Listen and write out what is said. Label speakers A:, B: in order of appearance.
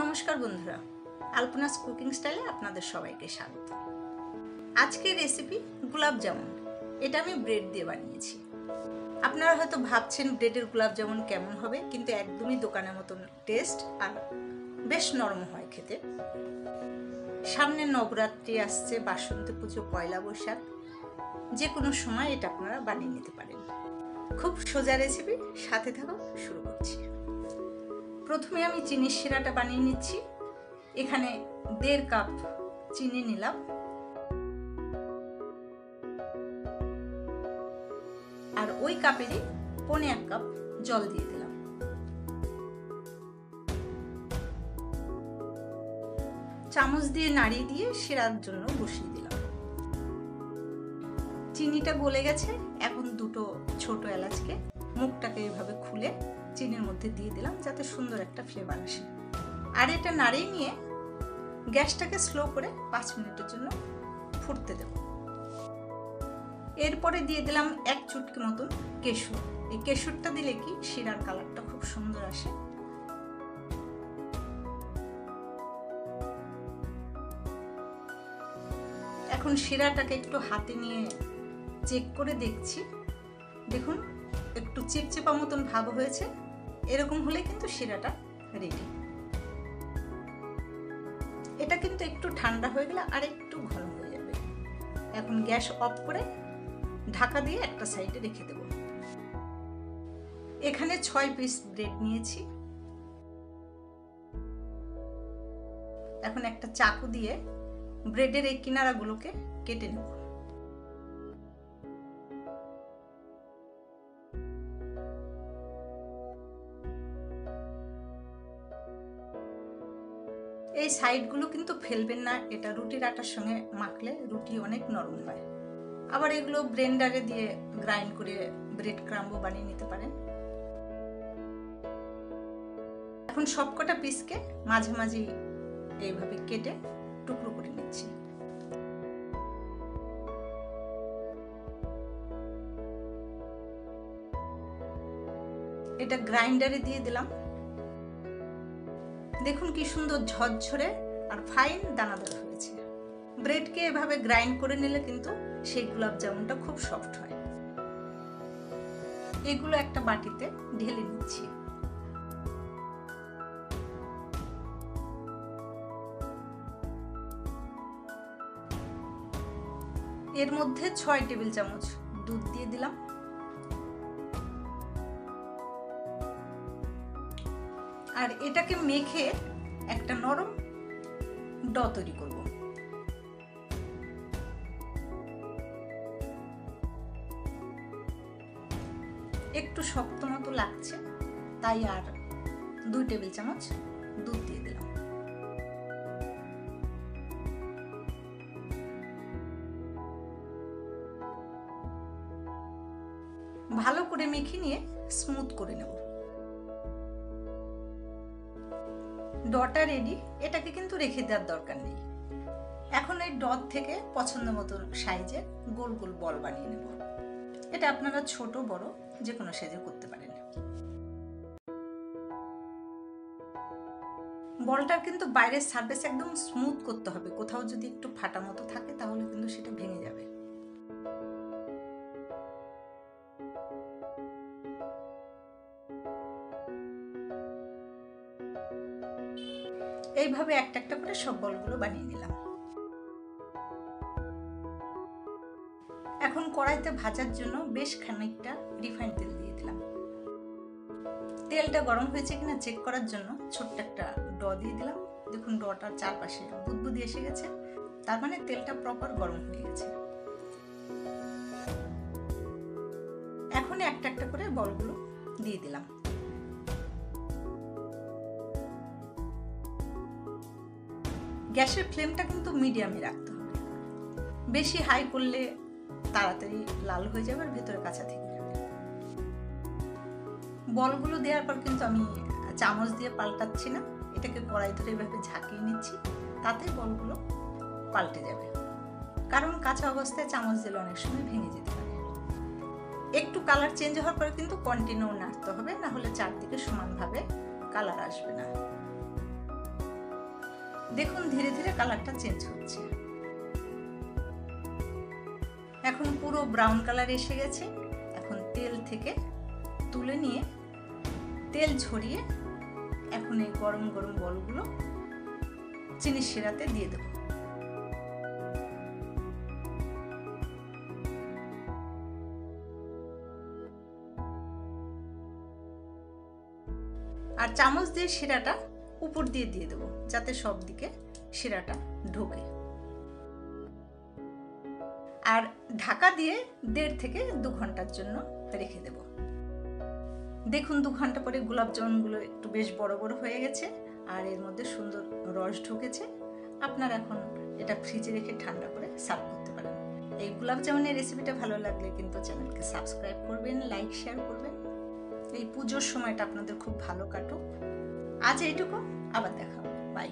A: নমস্কার বন্ধুরা, আলপনাস কুকিং স্টাইলে আপনাদের সবাইকে স্বাগত। আজকের রেসিপি গোলাপ জামুন, এটা আমি ব্রেড দিয়ে বানিয়েছি। আপনারা হয়তো ভাবছেন ব্রেডের গোলাপ জামুন কেমন হবে, কিন্তু একদমই দোকানের মতন টেস্ট আর বেশ নরম হয় খেতে। সামনে নবরাত্রি আসছে, বাসন্তী পুজো, পয়লা বৈশাখ যে কোনো সময় এটা আপনারা বানিয়ে নিতে পারেন। খুব সোজা রেসিপি সাথে থাকো শুরু করছি। প্রথমে আমি চিনির শিরাটা বানিয়ে নিচ্ছি। এখানে দেড় কাপ চিনি নিলাম। আর ওই কাপেরই পনে এক কাপ জল দিয়ে দিলাম। চামচ দিয়ে নাড়িয়ে দিয়ে শিরার জন্য বসিয়ে দিলাম। চিনিটা গলে গেছে, এখন দুটো ছোট এলাচকে মুখটাকে এভাবে খুলে চিনির মধ্যে দিয়ে দিলাম যাতে সুন্দর একটা ফ্লেভার আসে। আর এটা নাড়িয়ে নিয়ে গ্যাসটাকে স্লো করে পাঁচ মিনিটের জন্য ফুটতে দেব। এরপরে দিয়ে দিলাম এক চুটকি মতন কেশুর। এই কেশুরটা দিলে কি শিরার কালারটা খুব সুন্দর আসে। এখন শিরাটাকে একটু হাতে নিয়ে চেক করে দেখছি। দেখুন চিপচিপা মতন ভাব হয়েছে, এরকম হলে কিন্তু শিরাটা রেডি এটা কিন্তু একটু ঠান্ডা হয়ে গেলে আর একটু ঘন হয়ে যাবে। এখন গ্যাস অফ করে ঢাকা দিয়ে একটা সাইডে রেখে দেব। এখানে ছয় পিস ব্রেড নিয়েছি। এখন একটা চাকু দিয়ে ব্রেডের এই কিনারাগুলোকে কেটে নেব। এই সাইডগুলো কিন্তু ফেলবেন না, এটা রুটির আটার সঙ্গে মাখলে রুটি অনেক নরম হয়। আবার এগুলো ব্লেন্ডারে দিয়ে গ্রাইন্ড করে ব্রেড ক্রাম্বো বানিয়ে নিতে পারেন। এখন সবকটা পিসকে মাঝে মাঝে এইভাবে কেটে টুকরো করে নিচ্ছি। এটা গ্রাইন্ডারে দিয়ে দিলাম। দেখুন কি সুন্দর ঝরঝরে আর ফাইন দানাদার হয়েছে। ব্রেডকে এভাবে গ্রাইন্ড করে নিলে কিন্তু সেই গোলাপ জামুনটা খুব সফট হয়। এগুলো একটা বাটিতে ঢেলে নিচ্ছি। এর মধ্যে ছয় টেবিল চামচ দুধ দিয়ে দিলাম। আর এটাকে মেখে একটা নরম ড তৈরি করব। একটু শক্ত মতো লাগছে, তাই আর দুই টেবিল চামচ দুধ দিয়ে দিলাম। ভালো করে মেখে নিয়ে স্মুথ করে নেব। ডটা রেডি এটাকে কিন্তু রেখে দেওয়ার দরকার নেই। এখন এই ডট থেকে পছন্দ মতো সাইজের গোল গোল বল বানিয়ে নেব। এটা আপনারা ছোট, বড় যে কোনো সাইজে করতে পারেন। বলটার কিন্তু বাইরের সারফেস একদম স্মুথ করতে হবে। কোথাও যদি একটু ফাটা মতো থাকে, তাহলে কিন্তু সেটা ভেঙে এইভাবে একটা একটা করে সব বলগুলো বানিয়ে নিলাম এখন কড়াইতে ভাজার জন্য বেশ খানিকটা রিফাইন তেল দিয়ে দিলাম। তেলটা গরম হয়েছে কিনা চেক করার জন্য ছোট্ট একটা ড দিয়ে দিলাম। দেখুন ডটার চারপাশে বুদবুদি এসে গেছে। তার মানে তেলটা প্রপার গরম হয়ে গেছে। এখন একটা একটা করে বলগুলো দিয়ে দিলাম। গ্যাসের ফ্লেমটা কিন্তু মিডিয়ামে রাখতে হবে। বেশি হাই করলে তাড়াতাড়ি লাল হয়ে যাবে আর ভেতরে কাঁচা থেকে যাবে। বলগুলো দেওয়ার পর কিন্তু আমি চামচ দিয়ে পাল্টাচ্ছি না। এটাকে কড়াই ধরে এভাবে ঝাঁকিয়ে নিচ্ছি, তাতে বলগুলো পাল্টে যাবে। কারণ কাঁচা অবস্থায় চামচ দিলে অনেক সময় ভেঙে যেতে পারে। একটু কালার চেঞ্জ হওয়ার পরে কিন্তু কন্টিনিউ নাড়তে হবে না হলে চারদিকে সমানভাবে কালার আসবে না। দেখুন, ধীরে ধীরে কালারটা চেঞ্জ হচ্ছে। এখন পুরো ব্রাউন কালার এসে গেছে। এখন তেল থেকে তুলে নিয়ে তেল ঝরিয়ে এখন এই গরম গরম বলগুলো চিনি শিরাতে দিয়ে দেবো। আর চামচ দিয়ে শিরাটা উপর দিয়ে দিয়ে দেবো, যাতে সব দিকে শিরাটা ঢোকে। আর ঢাকা দিয়ে দেড় থেকে দু ঘণ্টার জন্য রেখে দেব। দেখুন দু ঘণ্টা পরে গোলাপ জামুনগুলো একটু বেশ বড় বড় হয়ে গেছে, আর এর মধ্যে সুন্দর রস ঢুকেছে। আপনার এখন এটা ফ্রিজে রেখে ঠান্ডা করে সার্ভ করতে পারেন। এই গোলাপ জামুনের রেসিপিটা ভালো লাগলে কিন্তু চ্যানেলকে সাবস্ক্রাইব করবেন, লাইক, শেয়ার করবেন। এই পুজোর সময়টা আপনাদের খুব ভালো কাটুক। আজ এইটুকু আবার দেখা বাই